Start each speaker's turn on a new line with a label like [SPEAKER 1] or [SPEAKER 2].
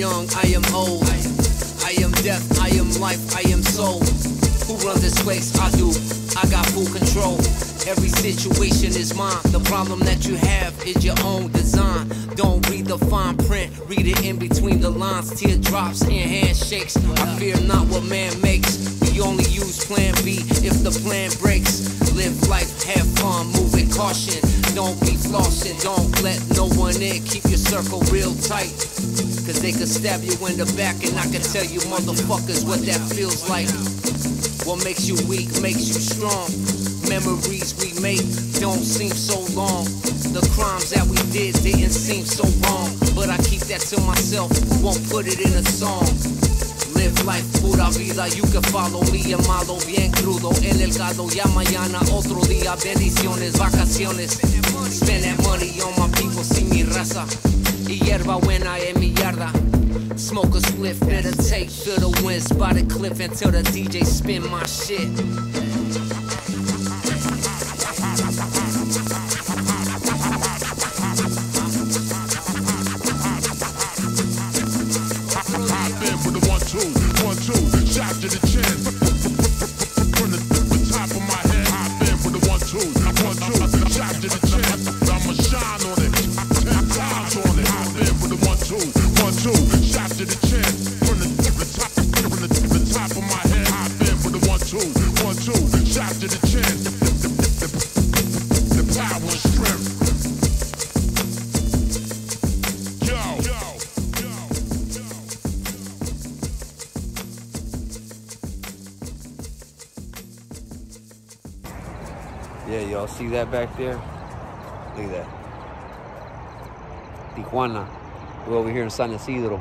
[SPEAKER 1] young, I am old. I am death, I am life, I am soul. Who runs this place? I do. I got full control. Every situation is mine. The problem that you have is your own design. Don't read the fine print, read it in between the lines. Teardrops and handshakes. I fear not what man makes. We only use plan B if the plan breaks. Live life, have fun, move with caution. Don't be flossing, don't let no one in. Keep your circle real tight. Cause they could stab you in the back, and I can tell you motherfuckers what that feels like. What makes you weak makes you strong. Memories we make don't seem so long. The crimes that we did didn't seem so wrong. But I keep that to myself, won't put it in a song. Live life pura vida, you can follow me malo, bien crudo, el gado, ya mañana otro día, bendiciones, vacaciones. Spend that money on my people, see mi raza. Y hierba buena en. Smoke a spliff, meditate, feel the wind, spot a cliff until the DJ spin my shit.
[SPEAKER 2] One two, one two, shot to the,
[SPEAKER 3] Yeah, y'all see that back there? Look at that.
[SPEAKER 1] Tijuana.
[SPEAKER 3] We're over here in
[SPEAKER 1] San Ysidro.